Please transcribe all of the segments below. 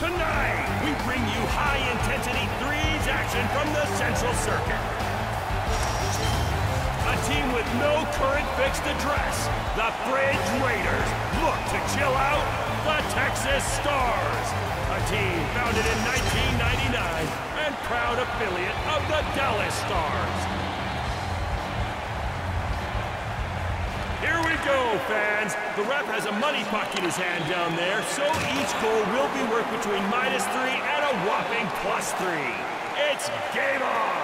Tonight, we bring you high-intensity threes action from the Central Circuit. A team with no current fixed address, the Fridge Raiders, look to chill out the Texas Stars. A team founded in 1999 and proud affiliate of the Dallas Stars. Go, fans. The ref has a money puck in his hand down there, so each goal will be worth between minus three and a whopping plus three. It's game on!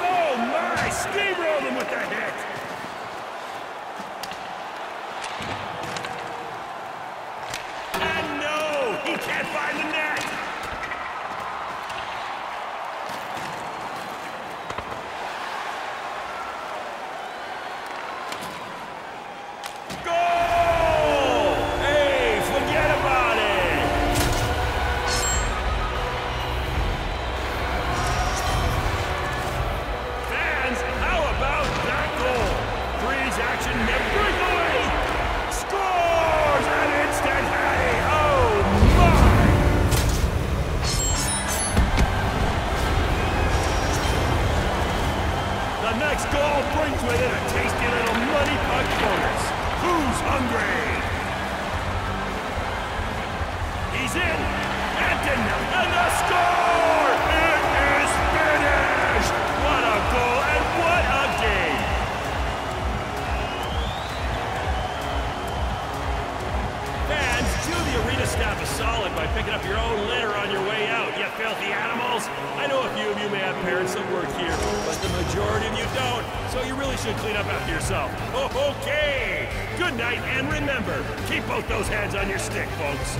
Oh my! With the hit! And no! He can't find the net! Action, net breakaway! Scores! An instant Hattie! Oh my! The next goal brings with it a tasty little money puck bonus. Who's hungry? Arena is solid by picking up your own litter on your way out, you filthy animals. I know a few of you may have parents that work here, but the majority of you don't, so you really should clean up after yourself. Oh, okay! Good night, and remember, keep both those hands on your stick, folks.